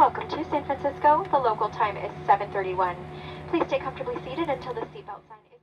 welcome to San Francisco. The local time is 7:31. Please stay comfortably seated until the seatbelt sign is